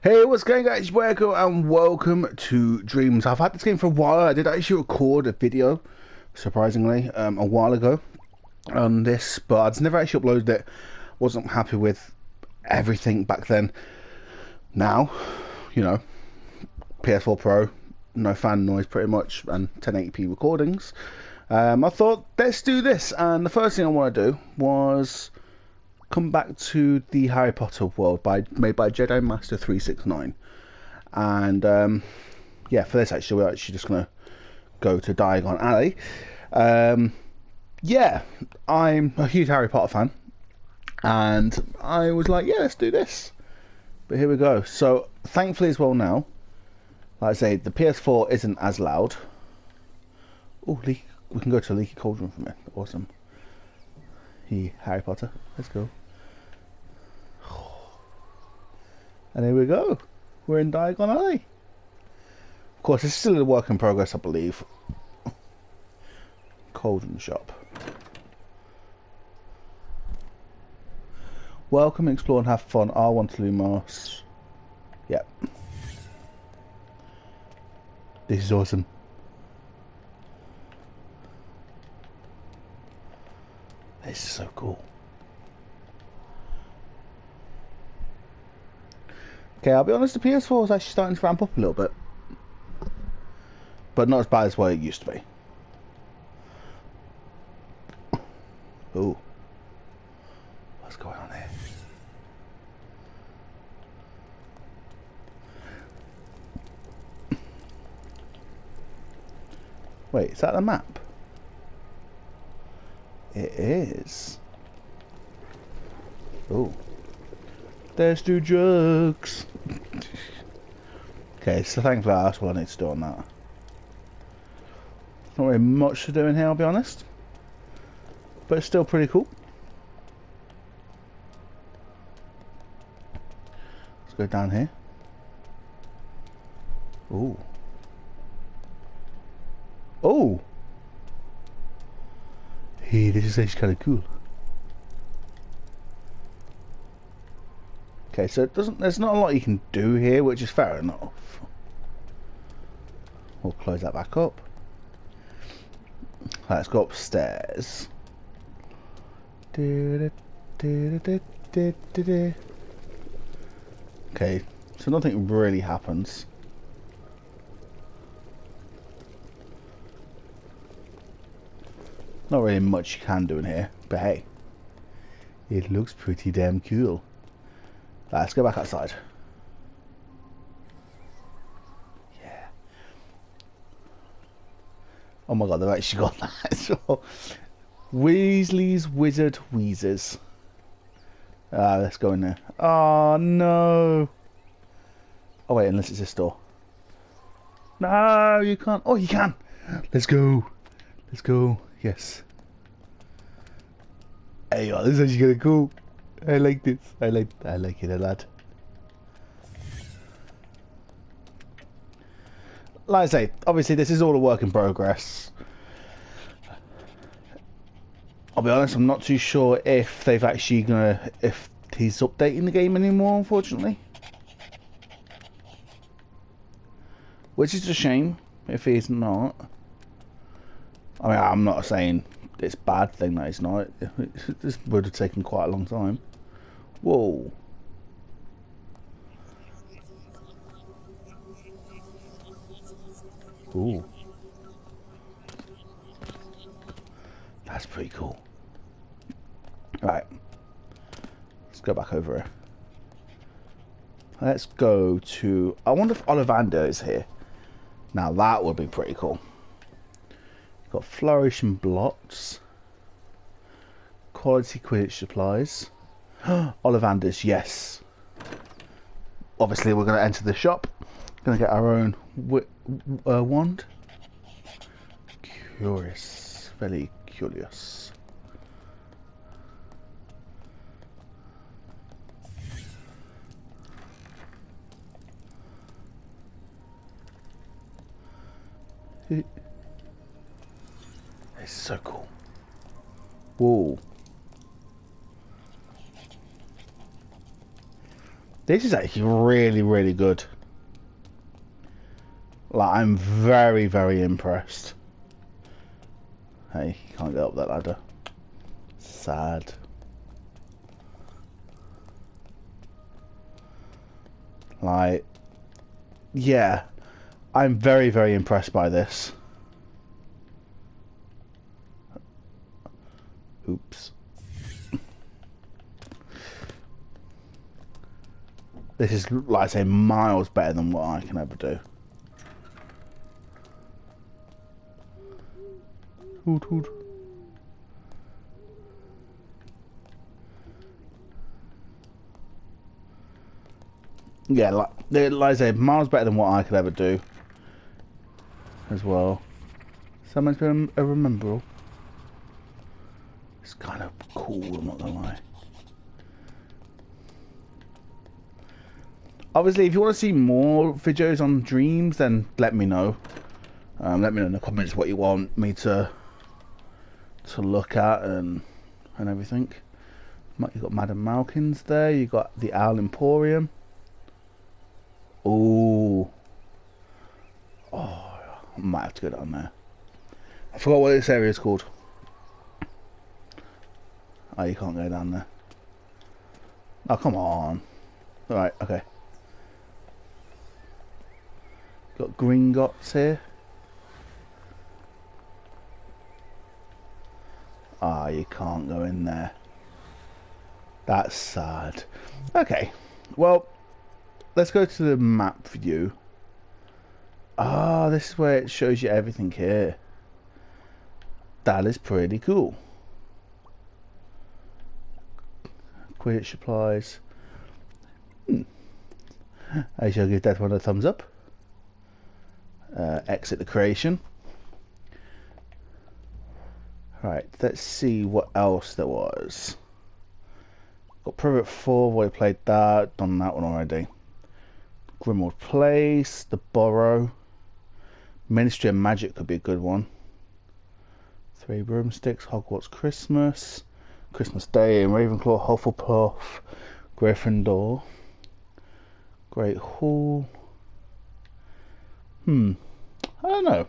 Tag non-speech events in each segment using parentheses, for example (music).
Hey, what's going guys? Welcome and welcome to Dreams. I've had this game for a while. I did actually record a video, surprisingly, um, a while ago on this, but I'd never actually uploaded it. Wasn't happy with everything back then. Now, you know, PS4 Pro, no fan noise pretty much, and 1080p recordings. Um, I thought, let's do this. And the first thing I want to do was come back to the Harry Potter world by made by Jedi Master 369. And um, yeah, for this actually, we're actually just gonna go to Diagon Alley. Um, yeah, I'm a huge Harry Potter fan, and I was like, yeah, let's do this. But here we go. So thankfully as well now, like I say, the PS4 isn't as loud. Oh, we can go to a leaky cauldron from it. Awesome. He Harry Potter. Let's go. And here we go. We're in Diagon Alley. Of course, it's still a work in progress, I believe. (laughs) Cauldron shop. Welcome, explore and have fun. R1 to Lumos. Yep. This is awesome. This is so cool. Okay, I'll be honest, the PS4 is actually starting to ramp up a little bit. But not as bad as what it used to be. Ooh. What's going on here? Wait, is that the map? It is. Oh. Let's do drugs. okay, so thankfully that's what I need to do on that. Not really much to do in here, I'll be honest. But it's still pretty cool. Let's go down here. Ooh. Oh! Hey, this is actually kind of cool. Okay, so it doesn't. There's not a lot you can do here, which is fair enough. We'll close that back up. Let's go upstairs. Okay, so nothing really happens. Not really much you can do in here, but hey, it looks pretty damn cool. Let's go back outside. Yeah. Oh my god, they've actually got that (laughs) as well. Weasley's Wizard Wheezers. Ah, uh, let's go in there. Oh no. Oh wait, unless it's this door. No, you can't. Oh, you can. Let's go. Let's go. Yes. Hey, this is actually gonna cool. I like this. I like I like it a lot. Like I say, obviously this is all a work in progress. I'll be honest, I'm not too sure if they've actually gonna if he's updating the game anymore, unfortunately. Which is a shame if he's not. I mean, I'm not saying it's bad thing that it's not. (laughs) This would have taken quite a long time. Whoa. Ooh. That's pretty cool. Right. Let's go back over here. Let's go to... I wonder if Ollivander is here. Now that would be pretty cool. Got Flourish and Blotts. Quality Quidditch Supplies. (gasps) Ollivanders, yes. Obviously, we're going to enter the shop. Going to get our own uh, wand. Curious. Very curious. It's so cool. Whoa. This is actually really, really good. Like, I'm very, very impressed. Hey, can't get up that ladder. Sad. Like, yeah, I'm very, very impressed by this. Oops. This is, like I say, miles better than what I can ever do. Hoot hoot. Yeah, like, like I say, miles better than what I could ever do. As well. Someone's been a Remembrall. Cool, I'm not gonna lie. Obviously, if you want to see more videos on dreams, then let me know. Um, let me know in the comments what you want me to to look at and and everything. You've got Madame Malkin's there. You've got the Owl Emporium. Oh, oh, I might have to go down there. I forgot what this area is called. Oh, you can't go down there. Oh, come on. Alright, okay. Got Gringotts here. Ah, oh, you can't go in there. That's sad. Okay, well, let's go to the map view. Ah, oh, this is where it shows you everything here. That is pretty cool. Quidditch supplies. Hmm. I shall give that one a thumbs up. Uh, exit the creation. Right, let's see what else there was. Got Privet 4, we played that, done that one already. Grimmauld Place, The Burrow. Ministry of Magic could be a good one. Three Broomsticks, Hogwarts Christmas. Christmas Day in Ravenclaw, Hufflepuff, Gryffindor. Great Hall. Hmm. I don't know.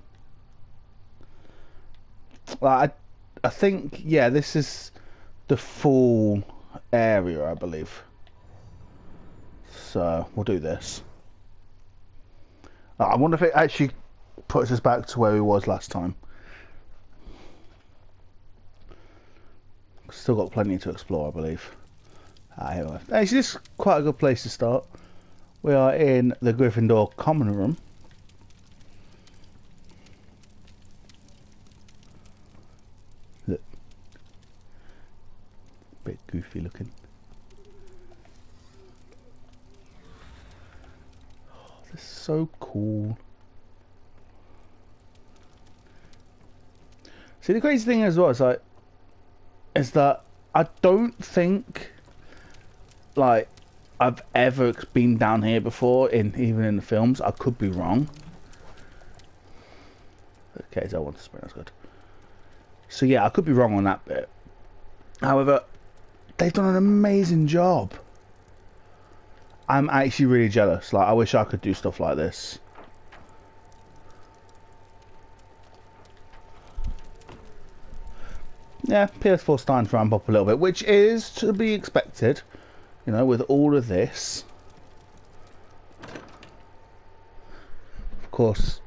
Like, I, I think, yeah, this is the full area, I believe. So, we'll do this. I wonder if it actually puts us back to where we was last time. Still got plenty to explore, I believe. Ah, anyway, actually, this is quite a good place to start. We are in the Gryffindor common room. Look. Bit goofy looking. This is so cool. See, the crazy thing as well is like, is that I don't think, like, I've ever been down here before, in even in the films. I could be wrong. Okay, so I want to. That's good. So yeah, I could be wrong on that bit. However, they've done an amazing job. I'm actually really jealous. Like, I wish I could do stuff like this. Yeah, PS4 starting to ramp up a little bit, which is to be expected. You know, with all of this. Of course,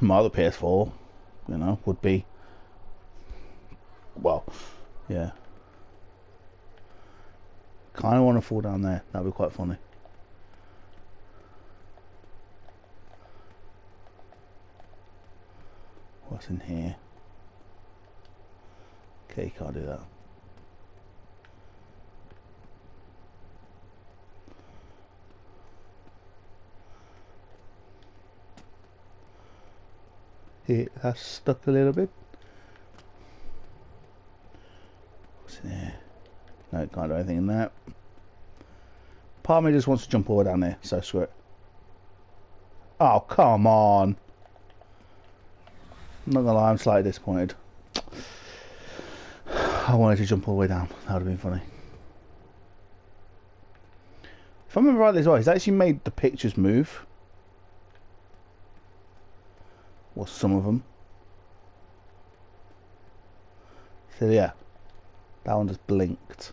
my other PS4, you know, would be... Well, yeah. Kind of want to fall down there. That'd be quite funny. What's in here? Okay, can't do that. It has stuck a little bit. What's in here? No, can't do anything in that. Part of me just wants to jump all down there, so screw it. Oh, come on. I'm not gonna lie, I'm slightly disappointed. I wanted to jump all the way down. That would have been funny. If I remember rightly as well, he's actually made the pictures move. Or some of them. So yeah, that one just blinked.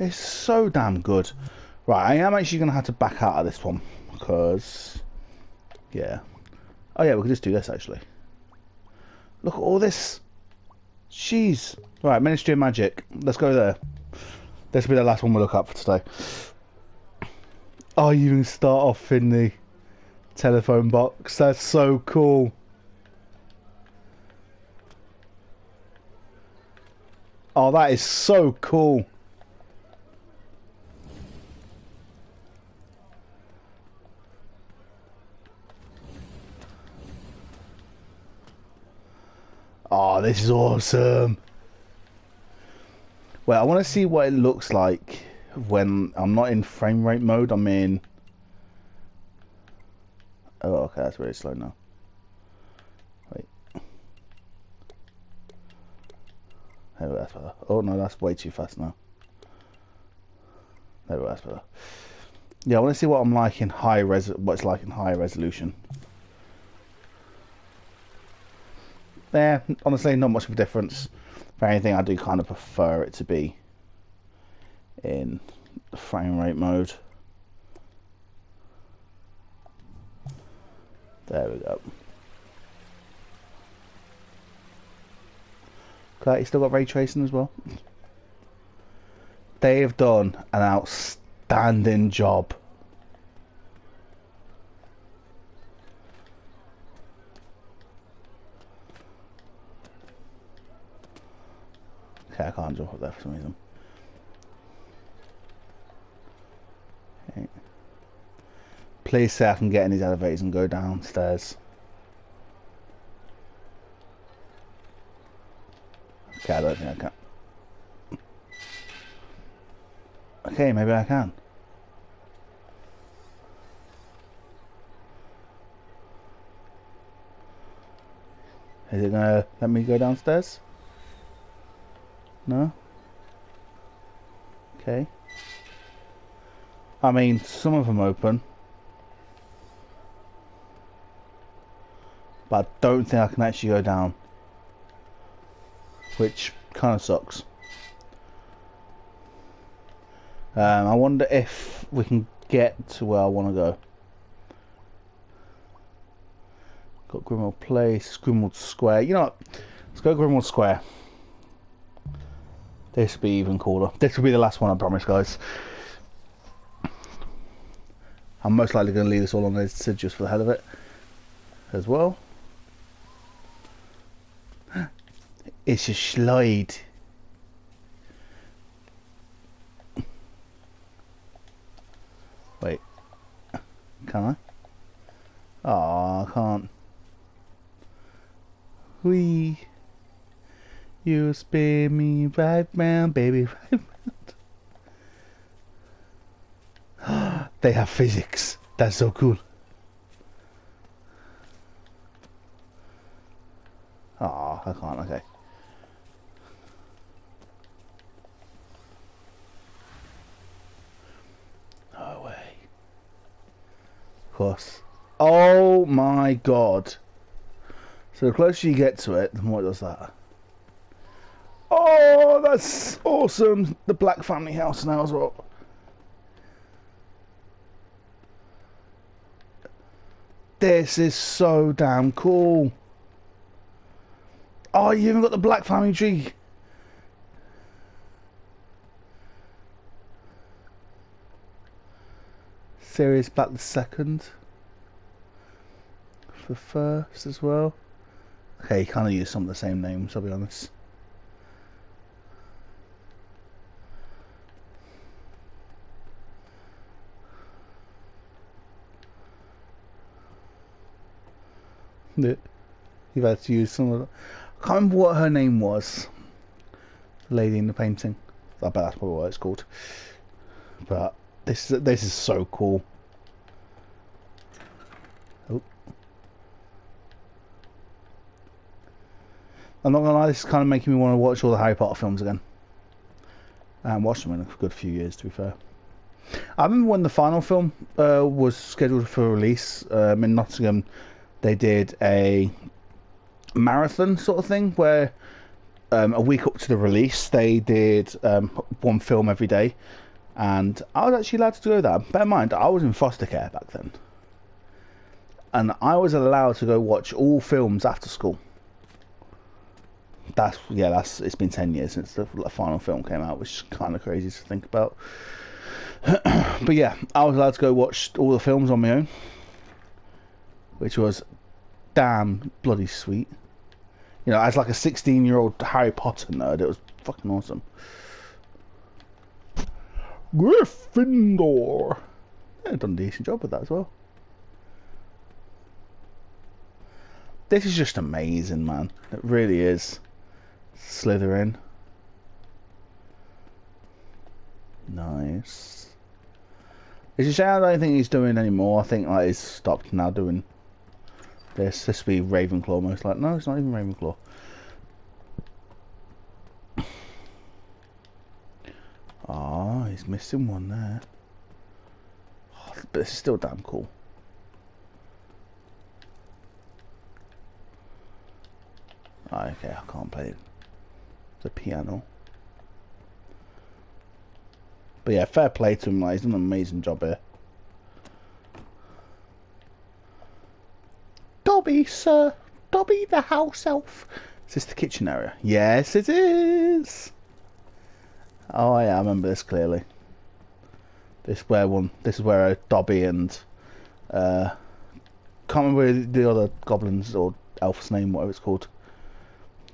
It's so damn good. Right, I am actually going to have to back out of this one because, yeah. Oh yeah, we can just do this actually. Look at all this. Jeez. Right, Ministry of Magic. Let's go there. This will be the last one we'll look up for today. Oh, you can start off in the telephone box. That's so cool. Oh, that is so cool. Oh, this is awesome. Well, I want to see what it looks like when I'm not in frame rate mode. I'm in... Oh, okay, that's very slow now. Wait. There that's better. Oh, no, that's way too fast now. There we go, that's better. Yeah, I want to see what I'm like in high res... What it's like in high resolution. There, honestly, not much of a difference. For anything, I do kind of prefer it to be in frame rate mode. There we go. You still got ray tracing as well. They have done an outstanding job I up there for some reason. Okay. Please say I can get in these elevators and go downstairs. Okay, I don't think I can. Okay, maybe I can. Is it gonna let me go downstairs? No? Okay. I mean, some of them open. But I don't think I can actually go down. Which kind of sucks. Um, I wonder if we can get to where I want to go. Got Grimmauld Place, Grimmauld Square. You know what? Let's go Grimmauld Square. This will be even cooler. This will be the last one, I promise, guys. I'm most likely going to leave this all on this just for the hell of it as well. (gasps) It's a slide. Wait. Can I? Oh, I can't. Whee. You spin me right round, baby, (laughs) right round. (gasps) they have physics. That's so cool. Oh, I can't, okay. No way. Of course. Oh my god. So the closer you get to it, the more it does that. Oh, that's awesome. The Black Family House now as well. This is so damn cool. Oh, you even got the Black Family tree. Sirius Black the second. For first as well. Okay, kind of use some of the same names, I'll be honest. You've had to use some of the, I can't remember what her name was. The lady in the painting. I bet that's probably what it's called. But this is this is so cool. Oh. I'm not gonna lie, this is kind of making me want to watch all the Harry Potter films again. I haven't watched them in a good few years, to be fair. I remember when the final film uh, was scheduled for release um, in Nottingham, they did a marathon sort of thing where um, a week up to the release they did um, one film every day, and I was actually allowed to do that. Bear in mind, I was in foster care back then, and I was allowed to go watch all films after school. That's yeah, that's it's been ten years since the final film came out, which is kind of crazy to think about. (clears throat) but yeah, I was allowed to go watch all the films on my own, which was damn bloody sweet. You know, as like a 16 year old Harry Potter nerd, it was fucking awesome. Gryffindor. Yeah, done a decent job with that as well. This is just amazing, man. It really is. Slytherin. Nice. It's a shame I don't think he's doing anymore. I think like he's stopped now doing this. This will be Ravenclaw most like no, it's not even Ravenclaw. Ah, oh, he's missing one there. Oh, but it's still damn cool. Oh, okay, I can't play it the piano. But yeah, fair play to him. Like, he's done an amazing job here. Dobby, sir. Dobby the house elf. Is this the kitchen area? Yes, it is. Oh yeah, I remember this clearly. This where one. This is where uh, Dobby and uh, can't remember the other goblins or elf's name, whatever it's called.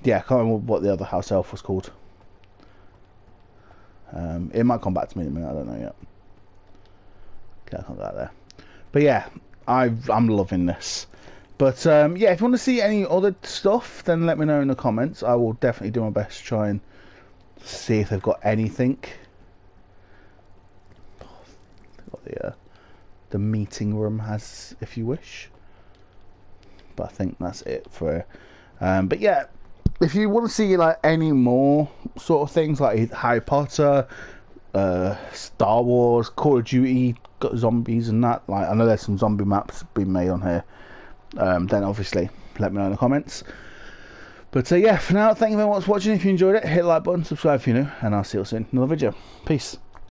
Yeah, I can't remember what the other house elf was called. Um, it might come back to me in a minute. I don't know yet. Okay, I can't go there. But yeah, I I'm loving this. But um, yeah, if you want to see any other stuff, then let me know in the comments. I will definitely do my best to try and see if they've got anything. What the uh, the meeting room has, if you wish. But I think that's it for. Um, but yeah, if you want to see like any more sort of things like Harry Potter, uh, Star Wars, Call of Duty, got zombies and that. Like I know there's some zombie maps being made on here. Um, then obviously let me know in the comments. But uh, yeah, for now, thank you very much for watching. If you enjoyed it, hit the like button, subscribe if you're new, and I'll see you soon in another video. Peace.